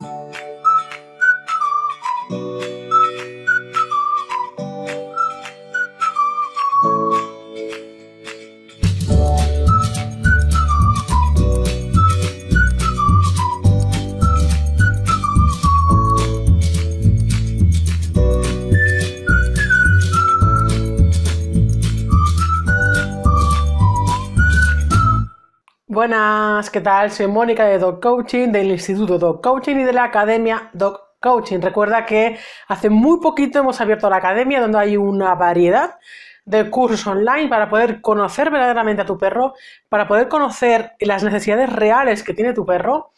Thank you. ¿Qué tal? Soy Mónica de Dog Coaching, del Instituto Dog Coaching y de la Academia Dog Coaching. Recuerda que hace muy poquito hemos abierto la academia donde hay una variedad de cursos online para poder conocer verdaderamente a tu perro, para poder conocer las necesidades reales que tiene tu perro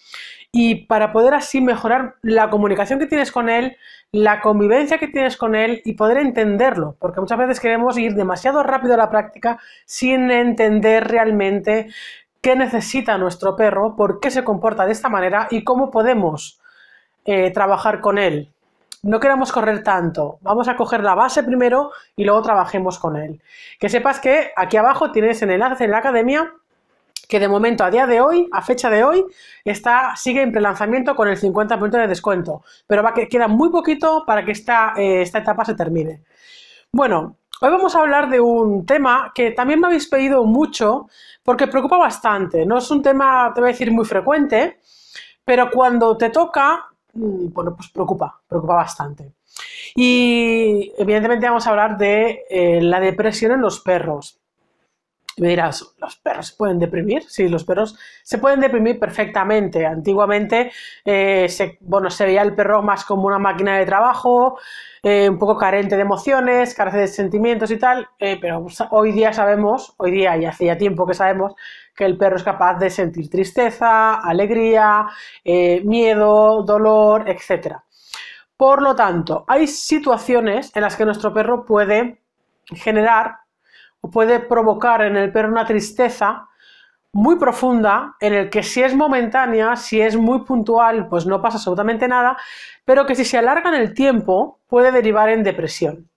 y para poder así mejorar la comunicación que tienes con él, la convivencia que tienes con él y poder entenderlo, porque muchas veces queremos ir demasiado rápido a la práctica sin entender realmente qué necesita nuestro perro, por qué se comporta de esta manera y cómo podemos eh, trabajar con él. No queramos correr tanto, vamos a coger la base primero y luego trabajemos con él. Que sepas que aquí abajo tienes el enlace en la academia que de momento a día de hoy, a fecha de hoy, está, sigue en prelanzamiento con el 50% de descuento, pero va que queda muy poquito para que esta, eh, esta etapa se termine. Bueno, Hoy vamos a hablar de un tema que también me habéis pedido mucho porque preocupa bastante. No es un tema, te voy a decir, muy frecuente, pero cuando te toca, mm, bueno, pues preocupa, preocupa bastante. Y evidentemente vamos a hablar de eh, la depresión en los perros. Me dirás, ¿los perros se pueden deprimir? Sí, los perros se pueden deprimir perfectamente. Antiguamente, eh, bueno, se veía el perro más como una máquina de trabajo, eh, un poco carente de emociones, carece de sentimientos y tal, eh, pero hoy día sabemos, hoy día y hace ya tiempo que sabemos que el perro es capaz de sentir tristeza, alegría, miedo, dolor, etc. Por lo tanto, hay situaciones en las que nuestro perro puede generar o puede provocar en el perro una tristeza muy profunda en el que si es momentánea, si es muy puntual, pues no pasa absolutamente nada, pero que si se alarga en el tiempo puede derivar en depresión.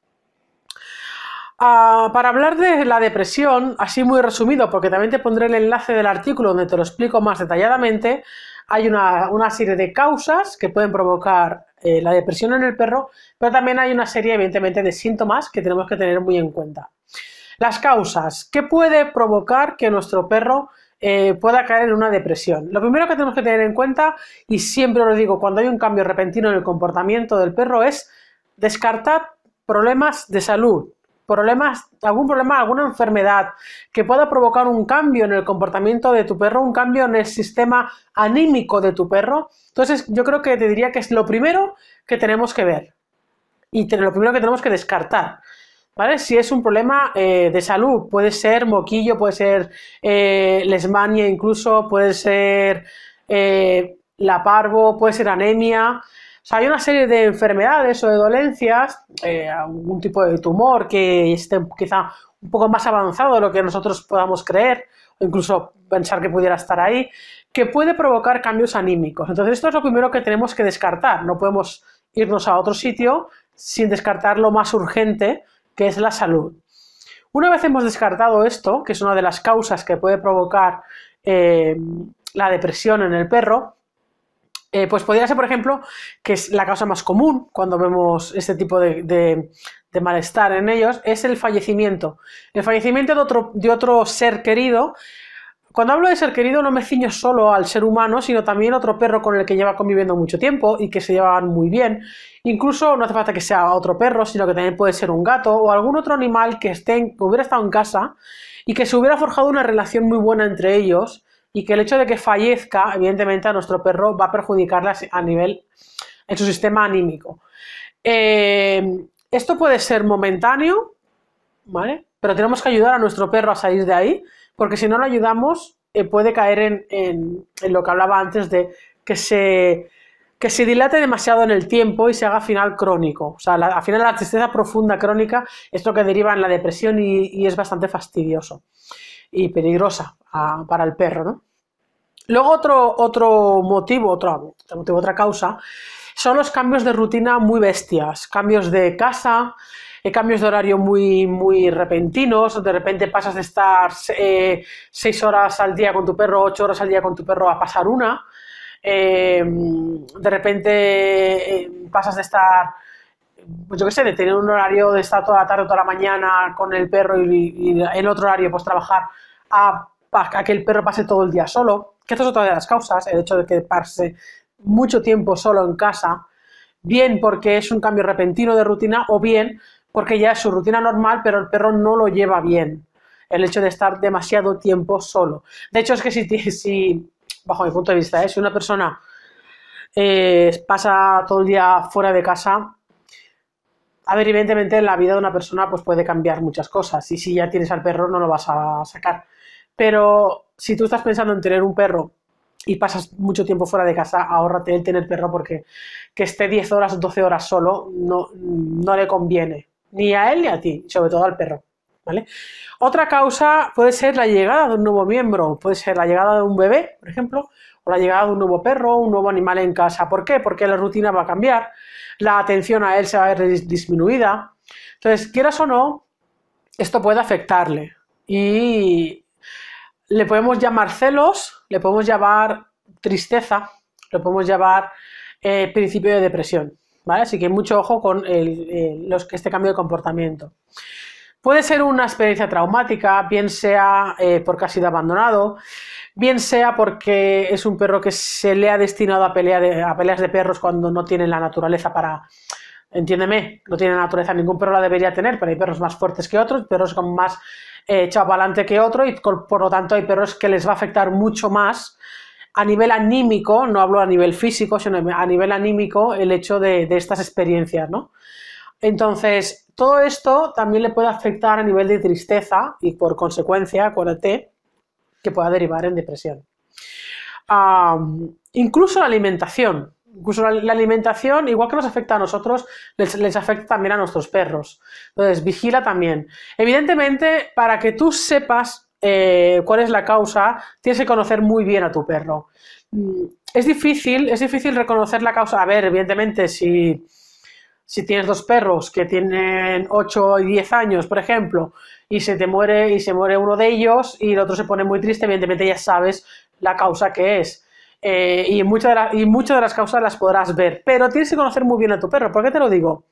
Ah, para hablar de la depresión, así muy resumido, porque también te pondré el enlace del artículo donde te lo explico más detalladamente, hay una, serie de causas que pueden provocar eh, la depresión en el perro, pero también hay una serie, evidentemente, de síntomas que tenemos que tener muy en cuenta. Las causas. ¿Qué puede provocar que nuestro perro eh, pueda caer en una depresión. Lo primero que tenemos que tener en cuenta, y siempre lo digo cuando hay un cambio repentino en el comportamiento del perro, es descartar problemas de salud, problemas, algún problema, alguna enfermedad que pueda provocar un cambio en el comportamiento de tu perro, un cambio en el sistema anímico de tu perro. Entonces, yo creo que te diría que es lo primero que tenemos que ver y lo primero que tenemos que descartar. ¿Vale? Si es un problema eh, de salud, puede ser moquillo, puede ser eh, lesmania incluso, puede ser eh, la parvo, puede ser anemia. O sea, hay una serie de enfermedades o de dolencias, algún tipo de tumor que esté quizá un poco más avanzado de lo que nosotros podamos creer, o incluso pensar que pudiera estar ahí, que puede provocar cambios anímicos. Entonces, esto es lo primero que tenemos que descartar. No podemos irnos a otro sitio sin descartar lo más urgente, que es la salud. Una vez hemos descartado esto, que es una de las causas que puede provocar eh, la depresión en el perro, eh, pues podría ser, por ejemplo, que es la causa más común cuando vemos este tipo de, malestar en ellos, es el fallecimiento. El fallecimiento de otro, de otro ser querido cuando hablo de ser querido no me ciño solo al ser humano, sino también otro perro con el que lleva conviviendo mucho tiempo y que se llevan muy bien. Incluso no hace falta que sea otro perro, sino que también puede ser un gato o algún otro animal que, esté, hubiera estado en casa y que se hubiera forjado una relación muy buena entre ellos y que el hecho de que fallezca, evidentemente, a nuestro perro va a perjudicarle a nivel en su sistema anímico. Eh, esto puede ser momentáneo, ¿vale? Pero tenemos que ayudar a nuestro perro a salir de ahí porque si no lo ayudamos eh, puede caer en, lo que hablaba antes de que se, que se dilate demasiado en el tiempo y se haga final crónico. O sea, al final la tristeza profunda crónica es lo que deriva en la depresión y, es bastante fastidioso y peligrosa para el perro, ¿no? Luego otro, otro motivo, otro motivo, otra causa, son los cambios de rutina muy bestias, cambios de casa, cambios de horario muy, muy repentinos, de repente pasas de estar eh, seis horas al día con tu perro, ocho horas al día con tu perro a pasar una, em, de repente eh, pasas de estar, pues yo qué sé, de tener un horario de estar toda la tarde, toda la mañana con el perro y, en otro horario pues trabajar a, a, que el perro pase todo el día solo, que esto es otra de las causas, el hecho de que pase mucho tiempo solo en casa, bien porque es un cambio repentino de rutina o bien porque ya es su rutina normal, pero el perro no lo lleva bien. El hecho de estar demasiado tiempo solo. De hecho, es que si, bajo mi punto de vista, ¿eh? si una persona eh, pasa todo el día fuera de casa, a ver, evidentemente en la vida de una persona pues puede cambiar muchas cosas. Y si ya tienes al perro, no lo vas a sacar. Pero si tú estás pensando en tener un perro y pasas mucho tiempo fuera de casa, ahórrate el tener perro porque que esté 10 horas o 12 horas solo no, no le conviene ni a él ni a ti, sobre todo al perro. ¿Vale? Otra causa puede ser la llegada de un nuevo miembro, puede ser la llegada de un bebé, por ejemplo, o la llegada de un nuevo perro, un nuevo animal en casa. ¿Por qué? Porque la rutina va a cambiar, la atención a él se va a ver disminuida. Entonces, quieras o no, esto puede afectarle. Y le podemos llamar celos, le podemos llamar tristeza, le podemos llamar eh, principio de depresión. Así que mucho ojo con este cambio de comportamiento. Puede ser una experiencia traumática, bien sea eh, porque ha sido abandonado, bien sea porque es un perro que se le ha destinado a, a peleas de perros cuando no tiene la naturaleza para, entiéndeme, no tiene naturaleza, ningún perro la debería tener, pero hay perros más fuertes que otros, perros con más eh, adelante que otro y por lo tanto hay perros que les va a afectar mucho más a nivel anímico, no hablo a nivel físico, sino a nivel anímico, el hecho de, estas experiencias, ¿no? Entonces, todo esto también le puede afectar a nivel de tristeza y por consecuencia, acuérdate, que pueda derivar en depresión. incluso la alimentación. Incluso la, alimentación, igual que nos afecta a nosotros, les, les, afecta también a nuestros perros. Entonces, vigila también. Evidentemente, para que tú sepas eh, cuál es la causa, tienes que conocer muy bien a tu perro. Mm, es difícil, es difícil reconocer la causa. A ver, evidentemente, si, si tienes dos perros que tienen 8 y 10 años, por ejemplo, y se te muere, y se muere uno de ellos, y el otro se pone muy triste, evidentemente ya sabes la causa que es. Eh, y, muchas y muchas de las causas las podrás ver. Pero tienes que conocer muy bien a tu perro. ¿Por qué te lo digo?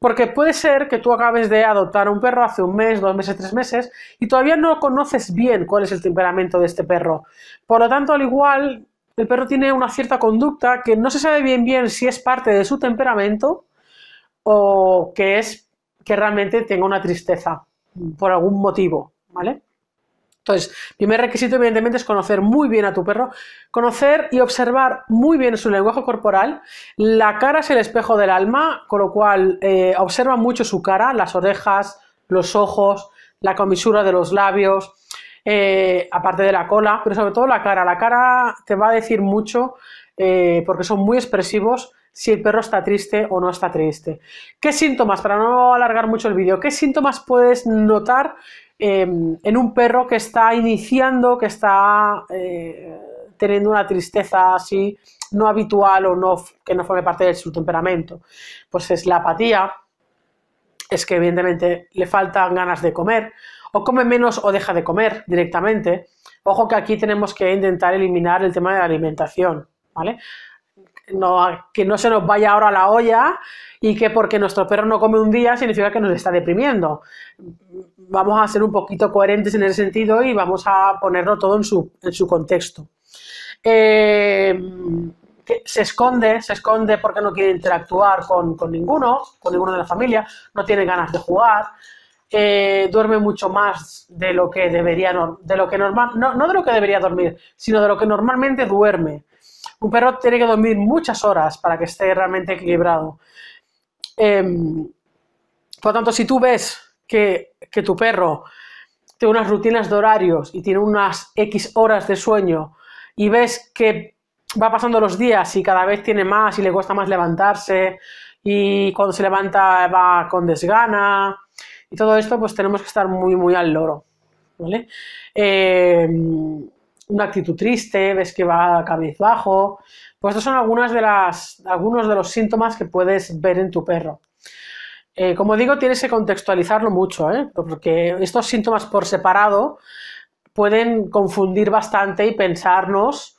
Porque puede ser que tú acabes de adoptar un perro hace un mes, dos meses, tres meses y todavía no conoces bien cuál es el temperamento de este perro. Por lo tanto, al igual, el perro tiene una cierta conducta que no se sabe bien bien si es parte de su temperamento o que es que realmente tenga una tristeza por algún motivo, ¿vale? Entonces, primer requisito, evidentemente, es conocer muy bien a tu perro, conocer y observar muy bien su lenguaje corporal. La cara es el espejo del alma, con lo cual eh, observa mucho su cara, las orejas, los ojos, la comisura de los labios, eh, aparte de la cola, pero sobre todo la cara. La cara te va a decir mucho eh, porque son muy expresivos si el perro está triste o no está triste. ¿Qué síntomas, para no alargar mucho el vídeo, qué síntomas puedes notar Em, en un perro que está iniciando, que está eh, teniendo una tristeza así no habitual o no, que no forme parte de su temperamento. Pues es la apatía, es que evidentemente le faltan ganas de comer, o come menos o deja de comer directamente. Ojo que aquí tenemos que intentar eliminar el tema de la alimentación, ¿vale? Que no se nos vaya ahora la olla y que porque nuestro perro no come un día significa que nos está deprimiendo. Vamos a ser un poquito coherentes en ese sentido y vamos a ponerlo todo en su, en su contexto. Eh, se esconde, se esconde porque no quiere interactuar con, ninguno, con ninguno de la familia, no tiene ganas de jugar, eh, duerme mucho más de lo que debería, de lo que normal, no, no de lo que debería dormir, sino de lo que normalmente duerme. Un perro tiene que dormir muchas horas para que esté realmente equilibrado. Em, por lo tanto, si tú ves que, tu perro tiene unas rutinas de horarios y tiene unas X horas de sueño y ves que va pasando los días y cada vez tiene más y le cuesta más levantarse y cuando se levanta va con desgana y todo esto, pues tenemos que estar muy, muy al loro. ¿vale? Em, una actitud triste, ves que va cabizbajo. Pues estos son algunas de las, algunos de los síntomas que puedes ver en tu perro. Eh, como digo, tienes que contextualizarlo mucho, ¿eh? porque estos síntomas por separado pueden confundir bastante y pensarnos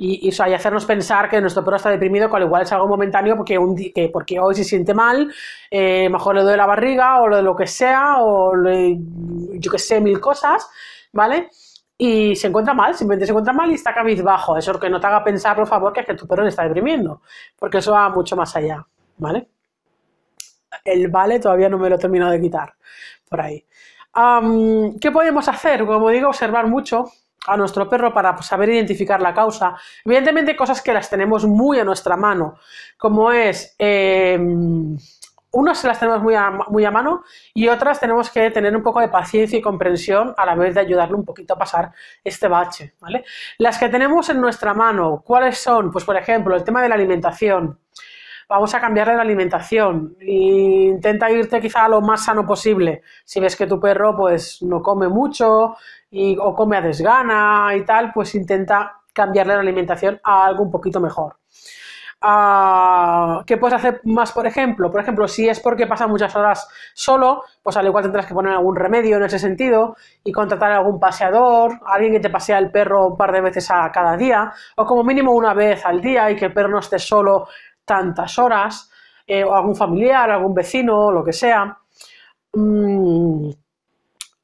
y, y, hacernos pensar que nuestro perro está deprimido, cual igual es algo momentáneo porque, un, que porque hoy se siente mal, eh, mejor le duele la barriga o de lo que sea, o le, yo que sé, mil cosas, ¿vale? Y se encuentra mal, simplemente se encuentra mal y está cabizbajo. Eso es que no te haga pensar, por favor, que es que tu perro le está deprimiendo, porque eso va mucho más allá, ¿vale? El vale todavía no me lo he terminado de quitar por ahí. ¿Qué podemos hacer? Como digo, observar mucho, a nuestro perro para saber identificar la causa. Evidentemente, cosas que las tenemos muy a nuestra mano, como es. Eh, unas las tenemos muy a, mano y otras tenemos que tener un poco de paciencia y comprensión a la vez de ayudarle un poquito a pasar este bache. ¿vale? Las que tenemos en nuestra mano, ¿cuáles son? Pues por ejemplo, el tema de la alimentación. Vamos a cambiarle la alimentación. intenta irte quizá a lo más sano posible. Si ves que tu perro pues no come mucho, y, o come a desgana y tal, pues intenta cambiarle la alimentación a algo un poquito mejor. ¿Qué puedes hacer más, por ejemplo? Por ejemplo, si es porque pasa muchas horas solo, pues al igual tendrás que poner algún remedio en ese sentido y contratar a algún paseador, alguien que te pasea el perro un par de veces a cada día, o como mínimo una vez al día y que el perro no esté solo tantas horas, eh, o algún familiar, algún vecino, lo que sea. Mm,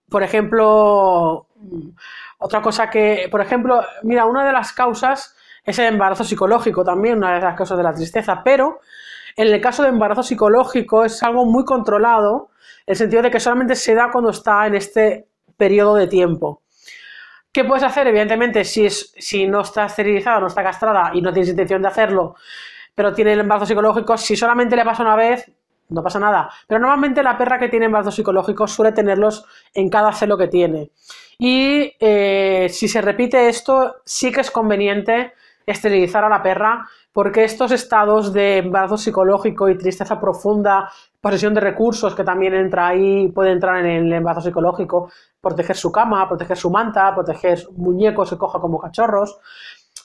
por ejemplo, otra cosa que, por ejemplo, mira, una de las causas es el embarazo psicológico también, una de las causas de la tristeza, pero en el caso de embarazo psicológico es algo muy controlado, en el sentido de que solamente se da cuando está en este periodo de tiempo. ¿Qué puedes hacer? Evidentemente, si, es, si no está esterilizada, no está castrada y no tienes intención de hacerlo, pero tiene el embarazo psicológico, si solamente le pasa una vez, no pasa nada. Pero normalmente la perra que tiene embarazo psicológico suele tenerlos en cada celo que tiene. Y eh, si se repite esto, sí que es conveniente esterilizar a la perra porque estos estados de embarazo psicológico y tristeza profunda, posesión de recursos que también entra ahí, puede entrar en el embarazo psicológico, proteger su cama, proteger su manta, proteger muñecos que coja como cachorros,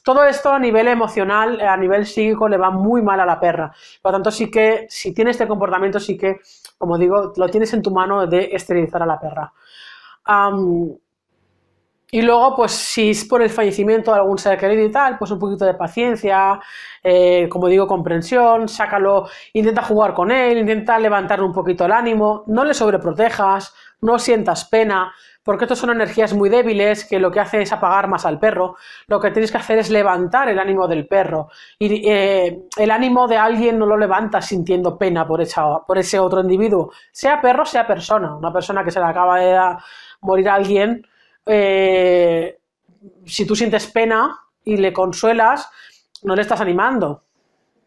todo esto a nivel emocional, a nivel psíquico, le va muy mal a la perra. Por lo tanto, sí que, si tiene este comportamiento, sí que, como digo, lo tienes en tu mano de esterilizar a la perra. Y luego, pues si es por el fallecimiento de algún ser querido y tal, pues un poquito de paciencia, eh, como digo, comprensión, sácalo, intenta jugar con él, intenta levantarle un poquito el ánimo, no le sobreprotejas, no sientas pena, porque estas son energías muy débiles que lo que hace es apagar más al perro. Lo que tienes que hacer es levantar el ánimo del perro. Y eh, el ánimo de alguien no lo levanta sintiendo pena por, por ese otro individuo, sea perro, sea persona. Una persona que se le acaba de morir a alguien, eh, si tú sientes pena y le consuelas, no le estás animando.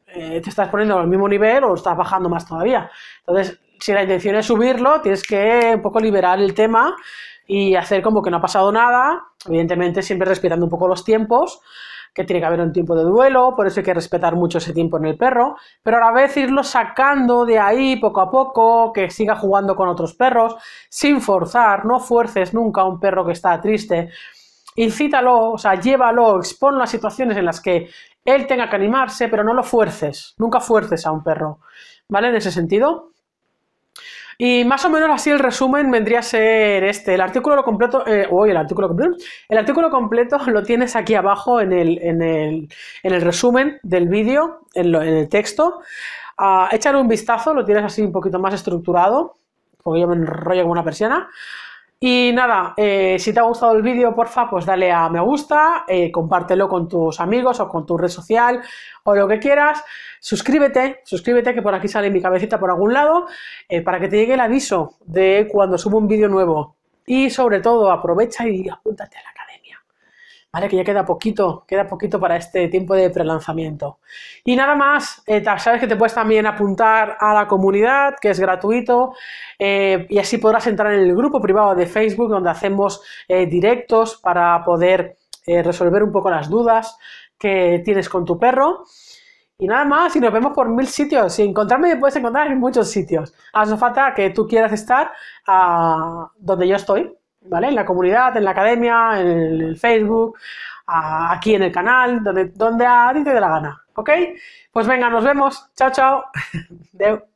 Eh, te estás poniendo al mismo nivel o estás bajando más todavía. Entonces, si la intención es subirlo, tienes que un poco liberar el tema y hacer como que no ha pasado nada, evidentemente siempre respetando un poco los tiempos, que tiene que haber un tiempo de duelo, por eso hay que respetar mucho ese tiempo en el perro, pero a la vez irlo sacando de ahí poco a poco, que siga jugando con otros perros, sin forzar, no fuerces nunca a un perro que está triste, incítalo, o sea, llévalo, expon las situaciones en las que él tenga que animarse, pero no lo fuerces, nunca fuerces a un perro, ¿vale? En ese sentido. Y más o menos así el resumen vendría a ser este. El artículo lo completo, eh, el artículo completo, el artículo completo lo tienes aquí abajo en el, en el, en el resumen del vídeo, en, en, el texto. Uh, un vistazo, lo tienes así un poquito más estructurado, porque yo me enrollo como una persiana. Y nada, eh, si te ha gustado el vídeo, porfa, pues dale a me gusta, eh, compártelo con tus amigos o con tu red social o lo que quieras. Suscríbete, suscríbete que por aquí sale mi cabecita por algún lado eh, para que te llegue el aviso de cuando subo un vídeo nuevo. Y sobre todo, aprovecha y apúntate a la ¿vale? Que ya queda poquito, queda poquito para este tiempo de prelanzamiento. Y nada más, eh, sabes que te puedes también apuntar a la comunidad, que es gratuito, eh, y así podrás entrar en el grupo privado de Facebook, donde hacemos eh, directos para poder resolver un poco las dudas que tienes con tu perro. Y nada más, y nos vemos por mil sitios. Si encontrarme me puedes encontrar en muchos sitios. Hace falta que tú quieras estar ah, donde yo estoy, ¿vale? En la comunidad, en la academia, en el Facebook, aquí en el canal, donde, donde a ti te dé la gana, ¿ok? Pues venga, nos vemos. Chao, chao.